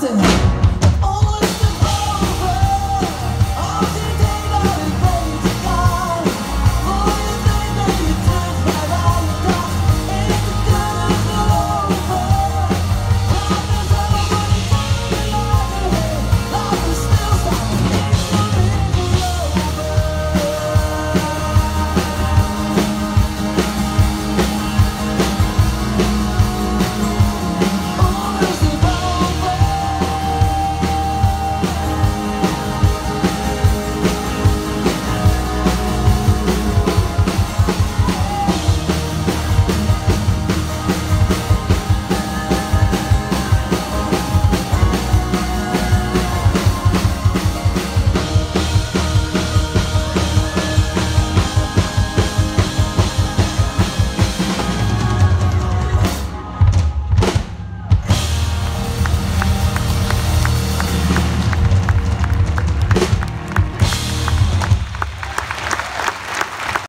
Austin.